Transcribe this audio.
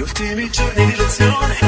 ultimi giorni di lezione, tempo conta